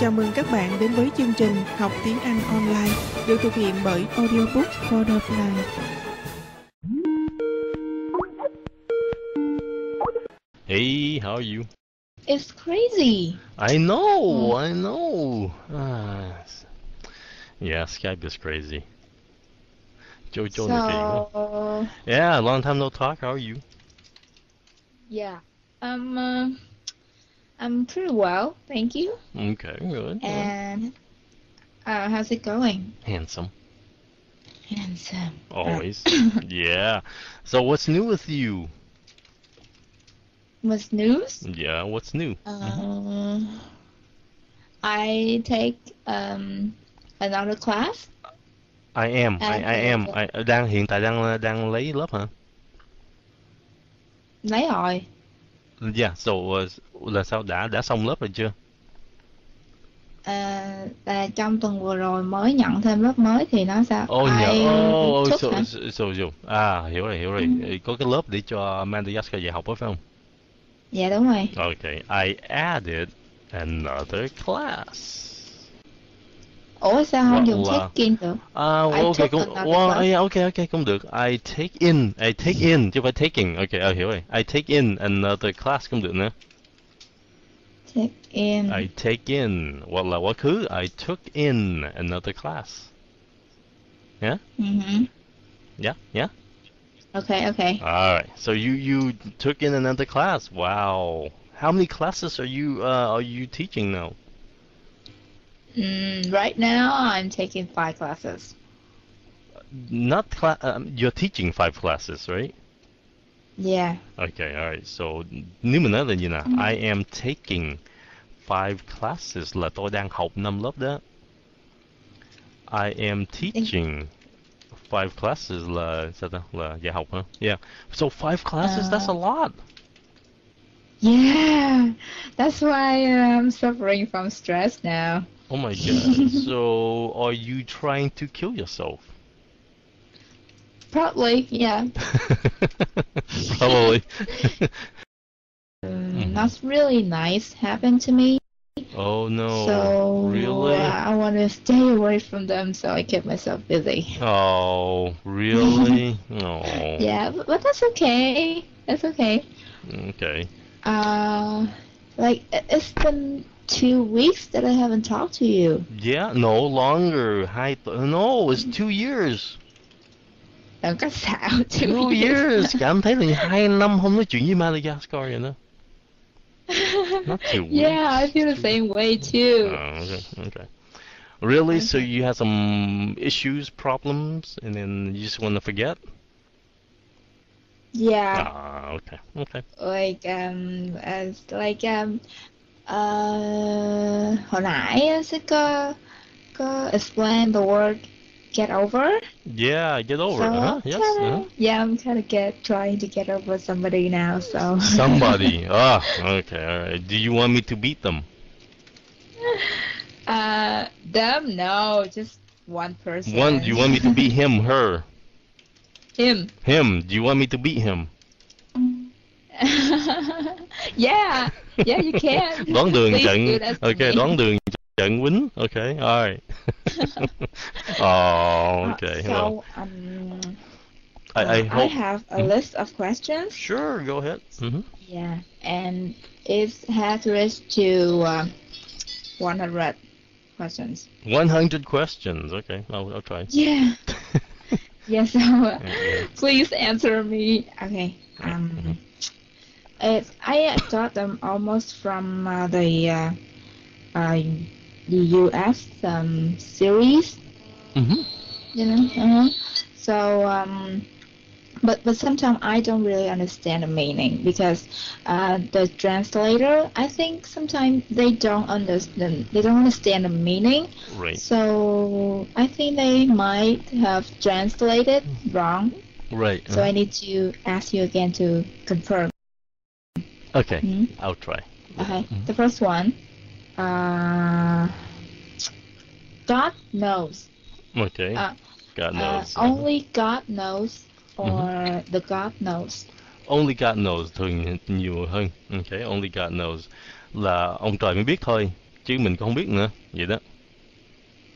Chào mừng các bạn đến với chương trình Học tiếng Anh online được thực hiện bởi Audiobook for the Blind. Hey, how are you? It's crazy. I know, Oh. I know. Ah, yeah, Skype is crazy. Jojo. So Yeah, long time no talk. How are you? yeah, um, uh, I'm pretty well, thank you. Okay, good. And uh, how's it going? Handsome, Handsome. always. yeah. So what's new with you? What's news? Yeah, what's new? Uh, I take um another class. I am, I, I am. I đang hiện tại đang đang lấy lớp hả? Lấy rồi. Yeah. So uh, là sao đã đã xong lớp rồi chưa? À, là trong tuần vừa rồi mới nhận thêm lớp mới thì nó sao? Oh, nhờ. I Oh, oh, took so, so, so, so. À, hiểu rồi, hiểu rồi. Ừ. Có cái lớp để cho Amanda Yaska dạy học đó phải không? Dạ đúng rồi. Okay, I added another class. Ủa sao không dùng là- take in được? À, I ok, cũng, class. yeah, ok, ok, cũng được. I take in, I take in, chứ phải taking. Ok, à, hiểu rồi. I take in another class cũng được nữa. Take in. I take in, hoặc là quá khứ, I took in another class. Mhm. Yeah, yeah. Okay, okay. All right. So you you took in another class. Wow. How many classes are you uh, are you teaching now? Mm, right now, I'm taking five classes. Not cla- um, you're teaching five classes, right? Yeah. Okay, all right. So nếu mình nói là gì nè, Ừ. I am taking five classes là tôi đang học năm lớp đó. I am teaching five classes là sao ta? Là dạy học hả? Yeah. So five classes, that's a Uh, lot. Yeah. That's why I'm suffering from stress now. Oh my god. so are you trying to kill yourself? Probably, yeah. Probably. Um, Mhm. Not really nice happened to me. oh no. so really? uh, I want to stay away from them so I keep myself busy. Oh, really? Oh. Yeah, but, but that's okay. That's okay. Okay. Uh, like it- it's been two weeks that I haven't talked to you. Yeah, no longer. Hai t- no, it's two years. Đừng có xạo two, years. Cảm thấy là hai năm không nói chuyện với Madagascar vậy đó. Not two weeks. yeah, I feel the same way too. Oh, okay, okay. Really? So you had some issues, problems, and then you just want to forget? yeah, Ah, okay, okay. like um, as like um, uh, hồi nãy sẽ có có explain the word get over. Yeah, get over so huh? Yes. kinda- uh-huh. yeah, I'm kind of get trying to get over somebody now. So Somebody. ah, okay, all right. Do you want me to beat them? uh, them no, just one person. One. Do you want me to beat him, her, him? him? Do you want me to beat him? yeah, yeah, you can. Đón đường Please trận. do that to Okay, me. đón đường trận quýnh. Okay, all right. oh, Uh, okay. well, so, um, I, I uh, hope. have a Mhm. list of questions. Sure, go ahead. hmm Yeah, and it's addressed to um, 100 questions. 100 questions. Okay, I'll, I'll try. Yeah. yeah, so uh, Yeah. please answer me. Okay. Um, Mhm. It, I got them almost from uh, the uh, uh, the U.S. um, series. hmm you know. Uh-huh. So, um, but but sometimes I don't really understand the meaning because uh, the translator, I think sometimes they don't understand. They don't understand the meaning. Right. So I think they might have translated wrong. Right. So I need to ask you again to confirm. Okay, Mhm. I'll try. Okay. Mhm. The first one. Uh, God knows. Okay. Uh, God Uh, knows. only God knows, or Mm-hmm. the God knows. Only God knows thường nhiều hơn. Okay, only God knows là ông trời mới biết thôi. chứ mình cũng không biết nữa vậy đó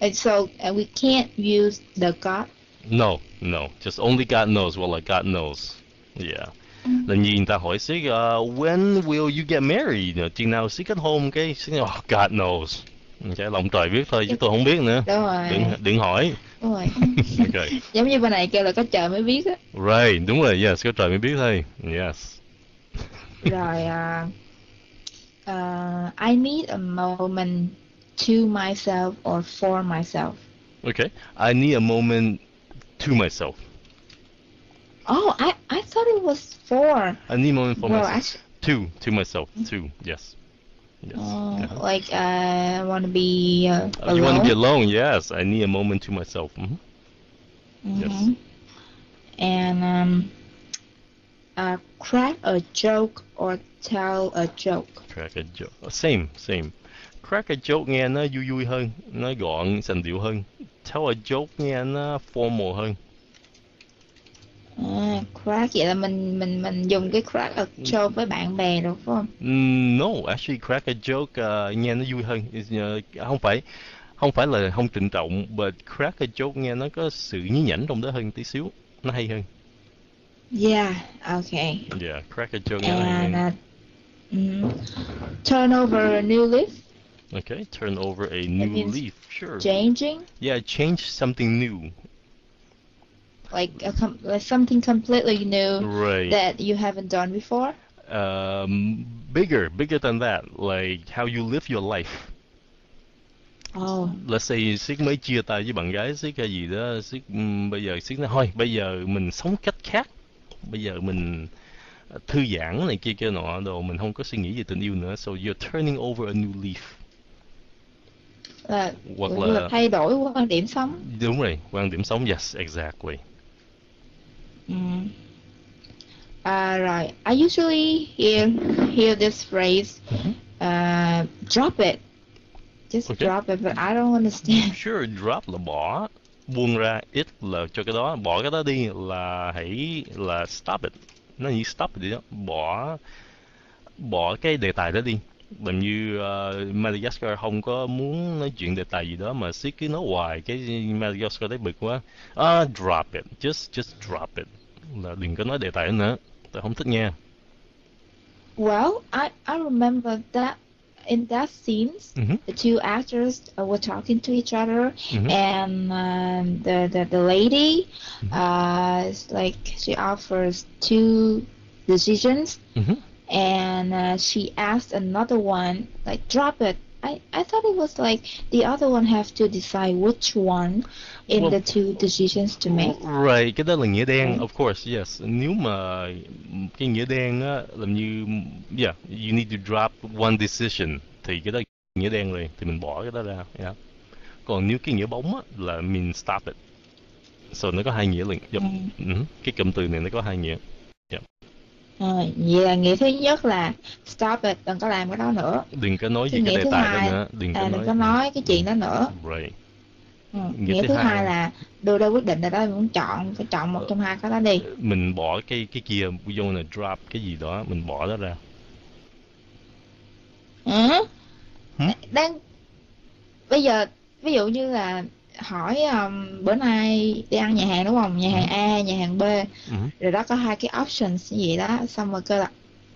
And so uh, we can't use the God. no no just only God knows well like God knows yeah là như người ta hỏi xí uh, when will you get married? Chừng nào xí kết hôn cái xí oh, God knows. Cái lòng trời biết thôi chứ tôi không biết nữa. Đúng rồi. đừng đừng hỏi. Đúng rồi. okay Giống như bên này kêu là có trời mới biết á. right đúng rồi yes có trời mới biết thôi. Yes. Rồi à, à, I need a moment to myself or for myself. okay I need a moment to myself. Oh, I thought it was for. I need a moment for well, myself actually, to to myself to yes yes oh, uh-huh. like I want to be uh, Uh, you want to alone. be alone yes I need a moment to myself hmm yes. Mhm. And um, uh, crack a joke or tell a joke. Crack a joke. Uh, Same, same. Crack a joke nghe nó vui vui hơn, nó gọn, sành điệu hơn. Tell a joke nghe nó formal hơn. À, crack vậy là mình mình mình dùng cái crack a joke với bạn bè phải không? Mm, no, actually crack a joke uh, nghe nó vui hơn. Uh, không phải không phải là không trịnh trọng, but crack a joke nghe nó có sự nhí nhảnh trong đó hơn tí xíu. Nó hay hơn. Yeah, okay. Yeah, crack a joke nghe nó hay And hơn. uh, mm, turn over a new leaf, Okay, turn over a new leaf. Sure. changing, Yeah, change something new. Like a com- like something completely new Right. that you haven't done before. um, bigger, bigger than that, like how you live your life. Oh, Let's say Siết mới chia tay với bạn gái Siết cái gì đó, Siết ừm, bây giờ Siết nói thôi, bây giờ mình sống cách khác. Bây giờ mình thư giãn này kia kia nọ đồ, mình không có suy nghĩ về tình yêu nữa. So you're turning over a new leaf. là, Hoặc là là thay đổi quan điểm sống. đúng rồi, quan điểm sống. Yes, exactly. Mm. Uh, right. I usually hear hear this phrase, Mhm. uh, drop it. Just Okay. drop it, but I don't understand. Sure, drop là bỏ, buông ra, it là cho cái đó, bỏ cái đó đi là hãy là stop it. Nó như stop it vậy đó, bỏ bỏ cái đề tài đó đi. Làm như uh, Madagascar không có muốn nói chuyện đề tài gì đó mà Siết cứ nói hoài cái Madagascar thấy bực quá. Ah, drop it, just just drop it. Là đừng có nói đề tài nữa. Tôi không thích nghe. Well, I I remember that in that scenes, Mhm, the two actors uh, were talking to each other, mhm. and um, the, the the lady, Mhm. uh, is like she offers two decisions. And uh, she asked another one like drop it. I, I thought it was like the other one have to decide which one in Well- the two decisions to make. Right, cái đó là nghĩa đen, Right. of course, yes. Nếu mà cái nghĩa đen á, làm như, yeah, you need to drop one decision, thì cái đó nghĩa đen rồi, thì mình bỏ cái đó ra, yeah. Còn nếu cái nghĩa bóng á, là mình stop it. So nó có hai nghĩa liền. Yep. Ừ. Mhm. Cái cụm từ này nó có hai nghĩa. Ờ, vậy là nghĩa thứ nhất là stop it, đừng có làm cái đó nữa. Đừng có nói Cái về cái nghĩa đề thứ tài đó hai, nữa, đừng có À, nói. đừng có nói cái chuyện đó nữa. Right. Ừ. Nghĩa Nghĩa thứ thứ hai- hai là đưa ra quyết định rồi đó, mình muốn chọn, phải chọn một trong hai cái đó đi. Mình bỏ cái cái kia, we wanna drop cái gì đó, mình bỏ nó ra. Ừ. Đang bây giờ ví dụ như là hỏi um, bữa nay đi ăn nhà hàng đúng không? Nhà hàng A, nhà hàng B, Mhm. rồi đó có hai cái options gì đó, xong rồi kêu là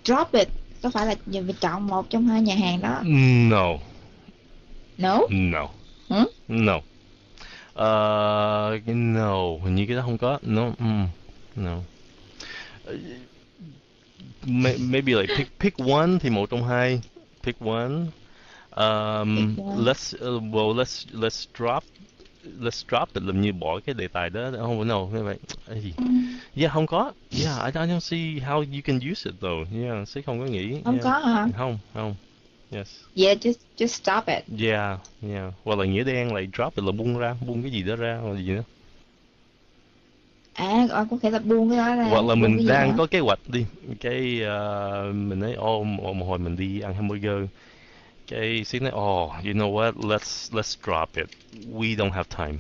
drop it, có phải là mình chọn một trong hai nhà hàng đó? No. No. No. Hử? No. Uh, no, hình như cái đó không có. No. Mm, no. May- maybe like pick pick one thì một trong hai. Pick one. Um, let's uh, well let's let's drop let's drop it làm như bỏ cái đề tài đó không no như vậy yeah không có yeah I, I don't see how you can use it though yeah sẽ không có nghĩ Không yeah. có hả? không không yes Yeah, just just stop it. Yeah, yeah. Hoặc là nghĩa đen lại drop thì là buông ra, buông cái gì đó ra hoặc là gì nữa. À, ờ, có thể là buông cái đó ra. Hoặc là buông mình đang có kế hoạch đi, cái ờ, mình nói ô một, một hồi mình đi ăn hamburger. Cái xin nói oh, you know what, let's let's drop it. We don't have time.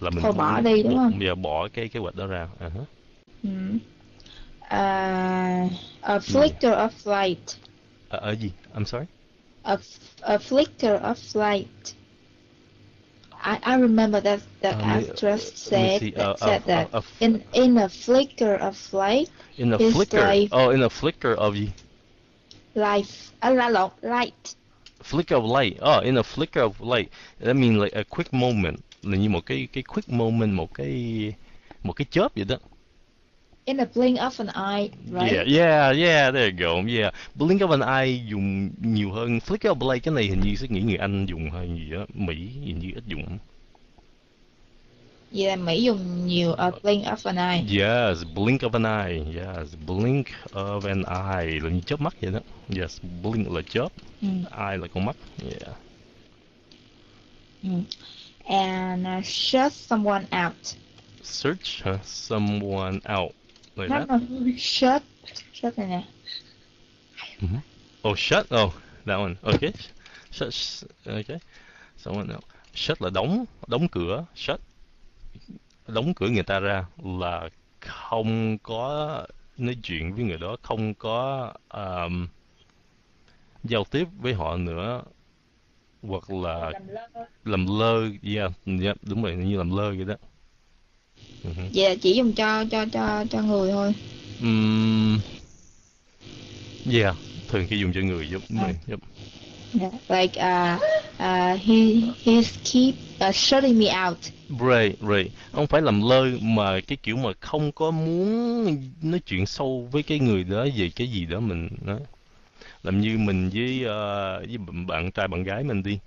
Là mình Thôi bỏ đi, đúng không? Giờ bỏ cái kế hoạch đó ra. Uh -huh. Ừ. À, a flicker of light. Ở, ở gì? I'm sorry. A, a flicker of light. I, I remember that the Uh, let actress said see, that, uh, said uh, that uh, uh, in in a flicker of light, In a flicker. like- Oh, in a flicker of life, a lot light. Flicker of light. Oh, in a flicker of light. That means like a quick moment. Là như một cái cái quick moment, một cái một cái chớp vậy đó. In a blink of an eye, right? Yeah, yeah, yeah, there you go. Yeah. Blink of an eye dùng nhiều hơn. Flicker of light cái này hình như sẽ nghĩ người Anh dùng hay gì đó. Mỹ hình như ít dùng. Vậy là Mỹ dùng nhiều a blink of an eye. Yes, blink of an eye. Yes, blink of an eye là như chớp mắt vậy đó. Yes, blink là chớp, Ừ. eye là con mắt. Yeah. ừ. And uh, shut someone out. Search huh, someone out. Like No, that. no, shut, shut này nè. Oh, shut. Oh, that one. Okay. Shut. sh- Okay. Someone else. Shut là đóng, đóng cửa. Shut. Đóng cửa người ta ra là không có nói chuyện với người đó, không có um, giao tiếp với họ nữa, hoặc là làm lơ. Yeah, yeah, đúng rồi, như làm lơ vậy đó. Ừ hử. Vậy là chỉ dùng cho cho cho cho người thôi. Ừm, yeah, thường khi dùng cho người giúp đúng rồi. Yep. Yeah. Like uh, uh, he he's keep uh, shutting me out. Right, right. Không phải làm lơ mà cái kiểu mà không có muốn nói chuyện sâu với cái người đó về cái gì đó mình đó. Làm như mình với uh, với bạn trai bạn gái mình đi.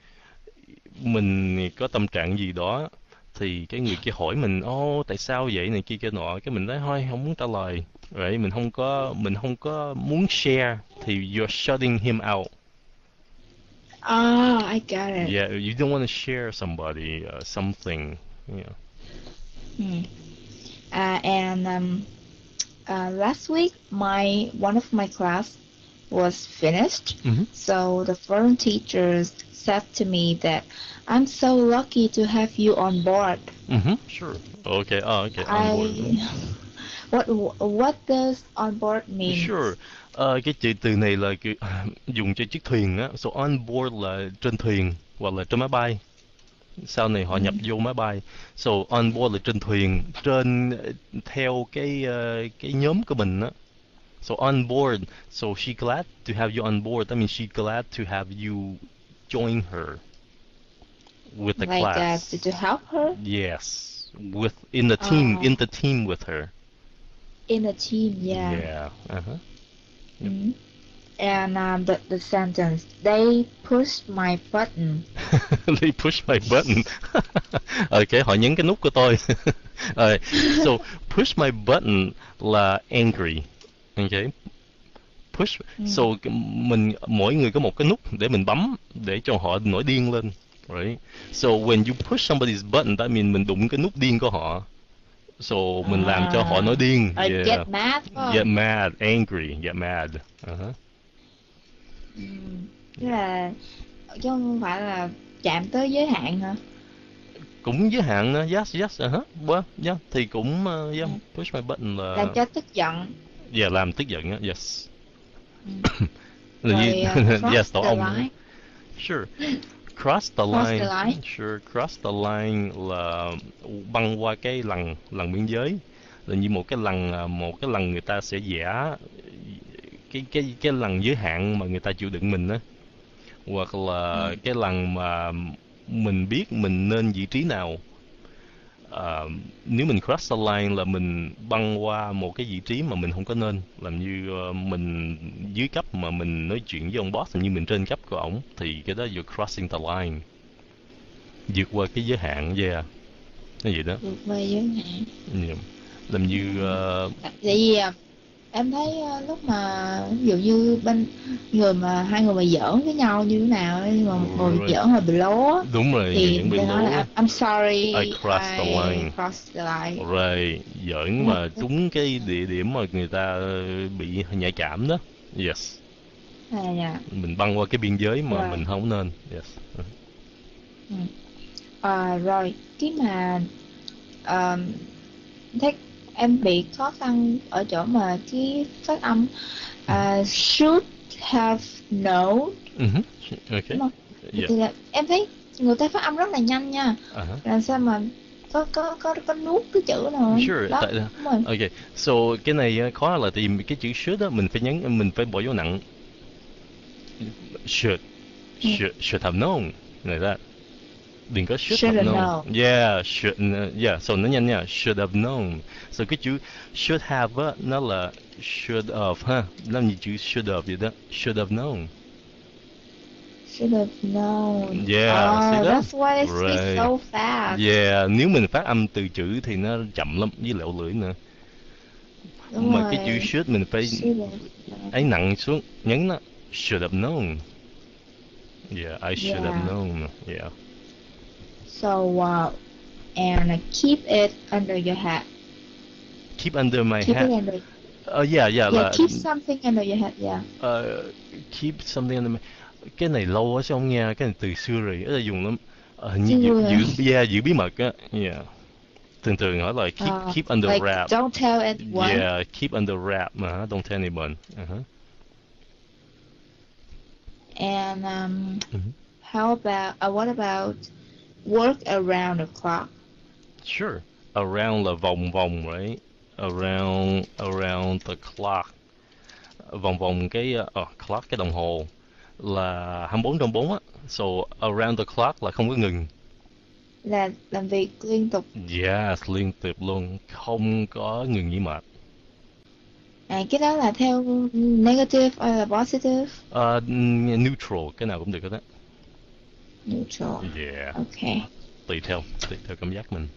Mình có tâm trạng gì đó thì cái người kia hỏi mình ô tại sao vậy này kia kia nọ cái mình nói thôi không muốn trả lời vậy mình không có mình không có muốn share thì you're shutting him out Oh, I got it. yeah you don't want to share somebody uh, something yeah Hmm. Uh, and um, uh, last week, my one of my class was finished. Mhm. So the foreign teachers said to me that I'm so lucky to have you on board. Mm-hmm. Sure. Okay. Oh, okay. On board. I what what does on board mean? Sure. Ờ, cái chữ từ này là kiểu, dùng cho chiếc thuyền á. So on board là trên thuyền hoặc là trên máy bay. Sau này họ Ừ. nhập vô máy bay. So on board là trên thuyền, trên theo cái ờ, cái nhóm của mình á. So on board. So she glad to have you on board. That means she glad to have you join her with the like class. uh, to, to help her Yes, with in the team, Oh. in the team with her. in a team. Yeah. Yeah. Uh-huh. Yep. Mhm. And um, the the sentence they pushed my button. They push my button. okay, họ nhấn cái nút của tôi. Alright, so push my button là angry. Okay. Push. Ừ. So mình mỗi người có một cái nút để mình bấm để cho họ nổi điên lên. Right. So when you push somebody's button, that means mình đụng cái nút điên của họ. So mình làm cho họ nổi điên. Uh, Yeah. Get mad. phải Get mad, angry, get mad. Uh-huh. Ừm, Tức là chứ không phải là chạm tới giới hạn hả? cũng giới hạn uh, yes yes uh -huh. well, yeah thì cũng uh, yeah Ừ. push my button là Làm cho tức giận. yeah làm tức giận á yes Ừ. Là Rồi uh, yes tổ line. sure cross the Cross the line line. sure cross the line là băng qua cái lần lần biên giới là như một cái lần à, một cái lần người ta sẽ vẽ cái cái cái lần giới hạn mà người ta chịu đựng mình á hoặc là Ừ. cái lần mà mình biết mình nên vị trí nào Ờ, nếu mình cross the line là mình băng qua một cái vị trí mà mình không có nên làm như ờ, mình dưới cấp mà mình nói chuyện với ông boss như mình trên cấp của ổng thì cái đó you're crossing the line vượt qua cái giới hạn yeah nó vậy đó vượt qua giới hạn. yeah. làm như ờ, Tại vì à, em thấy à, lúc mà ví dụ như bên người mà hai người mà giỡn với nhau như thế nào nhưng mà một người giỡn hơi bị lố đúng rồi thì những bị lố là I'm sorry I crossed the line." crossed the line. rồi giỡn mà trúng cái địa điểm mà người ta bị nhạy cảm đó yes À, dạ. mình băng qua cái biên giới mà Rồi. mình không nên yes À, rồi cái mà um, thế em bị khó khăn ở chỗ mà cái phát âm uh, should have known Mhm. Okay. Yeah. Thì là em thấy người ta phát âm rất là nhanh nha. Uh-huh. Làm sao mà có có có có nuốt cái chữ nào Sure, đó. tại-. Okay. So cái này á, khó là vì cái chữ should đó mình phải nhấn mình phải bỏ dấu nặng. Should Ừ. should should have known like that. Đừng có should, Should have have known. Yeah, should yeah, so nó nhanh nha, should have known. So cái chữ should have á, nó là should have ha, nó như chữ should have vậy đó, should have known. Should have known. Yeah, oh, see that? that's why they speak Right. so fast. Yeah, nếu mình phát âm từ chữ thì nó chậm lắm với lẹo lưỡi nữa. Đúng mà rồi. cái chữ should mình phải have known. ấy nặng xuống nhấn nó should have known yeah I should have Yeah. known yeah So, uh, and keep it under your hat. keep under my keep hat it under. uh, yeah yeah Yeah, là keep something under your hat. Yeah. uh, keep something under my cái này lâu quá không nghe cái này từ xưa rồi đây dùng lắm uh, hình như giữ, giữ yeah giữ bí mật á yeah thường thường hỏi là keep Uh, keep under like, wrap don't tell anyone. yeah keep under wrap mà don't tell anyone uh-huh. And um, Mhm. how about uh, what about work around the clock? Sure. Around là vòng vòng right? Around around the clock. Vòng vòng cái uh, clock cái đồng hồ là 24 trong 4 á. So around the clock là không có ngừng. Là làm việc liên tục. Yes, liên tục luôn, không có ngừng nghỉ mệt. À, cái đó là theo negative hay là positive? Uh, neutral, cái nào cũng được hết á. Neutral. Yeah, Okay. theo, tùy theo cảm giác mình.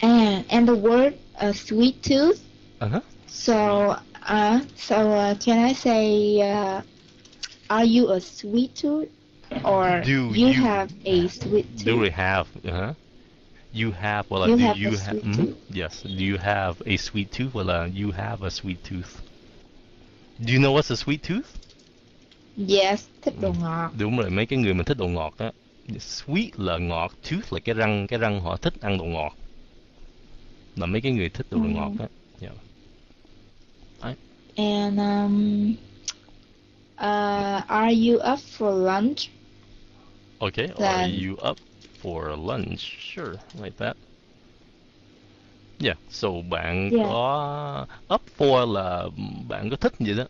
And and the word uh, sweet tooth. Uh-huh. So uh, so uh, can I say uh, are you a sweet tooth or Do you, you- have a sweet tooth? Do we have, uh-huh. You have, well, You do have you a have, sweet mhm, tooth. yes, do you have a sweet tooth? Well, uh, you have a sweet tooth. Do you know what's a sweet tooth? Yes, thích đồ ngọt. Đúng rồi, mấy cái người mà thích đồ ngọt á. Sweet là ngọt, tooth là cái răng, cái răng họ thích ăn đồ ngọt. Là mấy cái người thích đồ, đồ Ừ. ngọt á. Yeah. And um, uh, are you up for lunch? Okay, are Then- you up for lunch? Sure, like that. Yeah, so bạn Yeah. có up for là bạn có thích gì đó.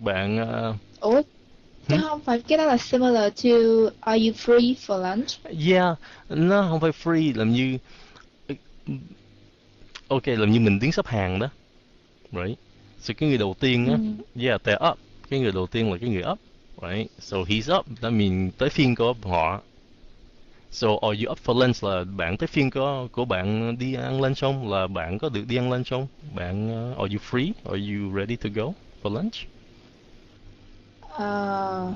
Bạn uh, Ủa, cái không phải cái đó là similar to Are you free for lunch? Yeah, nó không phải free làm như Ok, làm như mình đứng xếp hàng đó. Right? So cái người đầu tiên á, Ừ. yeah, they're up. Cái người đầu tiên là cái người up. Right? So he's up, that mean tới phiên của họ. So are you up for lunch là bạn tới phiên của của bạn đi ăn lunch không? Là bạn có được đi ăn lunch không? Bạn uh, are you free? Are you ready to go for lunch? Uh,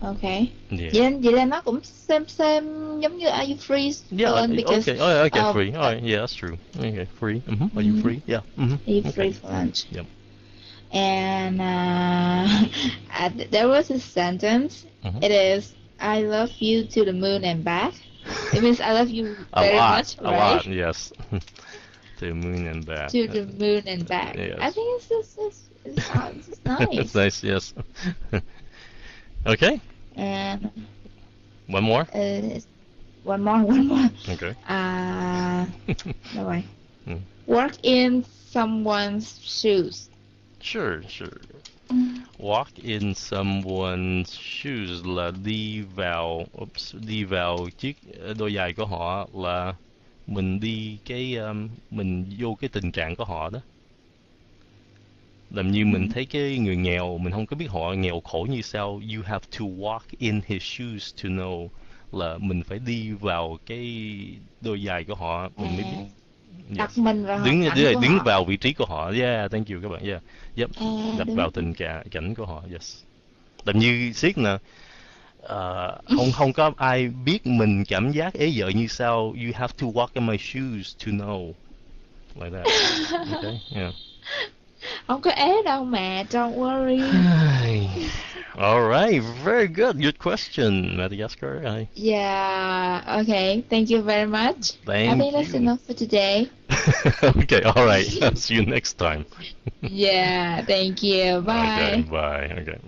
ok. Yeah. Vậy, vậy là nó cũng xem xem giống như Are you free Yeah? Because okay, oh, okay, um, free. All right, yeah, that's true. Okay, free. Mm-hmm. Are you free? Yeah. Mm-hmm. Are you okay. free for lunch? Yep. And uh, uh, there was a sentence. Mhm. It is I love you to the moon and back. It means I love you A very lot, much, a right? lot, yes. to the moon and back. To the moon and back. Yes. I think it's just it's, it's, it's it's nice. nice, yes. okay, And one more. uh, one more, one more. Okay. Uh, no way. Mm. Work in someone's shoes. Sure, sure. Walk in someone's shoes là đi vào, oops, đi vào chiếc ờ, đôi giày của họ là mình đi cái um, mình vô cái tình trạng của họ đó. Làm như mình Ừ. thấy cái người nghèo, mình không có biết họ nghèo khổ như sao. You have to walk in his shoes to know là mình phải đi vào cái đôi giày của họ mình mới biết. À, đặt Yes. mình vào Đứng cảnh đứng, của đứng họ. vào vị trí của họ. Yeah, thank you các bạn. Yeah. Yep. À, Đặt đúng. vào tình cảnh cảnh của họ. Yes. Làm như siết nè. ờ, không không có ai biết mình cảm giác ế vợ như sao. You have to walk in my shoes to know. Like that. Okay. Yeah. Không có ế đâu mà, don't worry. All right. Very good. Good question, Madagascar. I Yeah, okay. Thank you very much. thank I think that's you. enough for today. okay. All right. I'll see you next time. Yeah, thank you. Bye. Okay. Bye. Okay.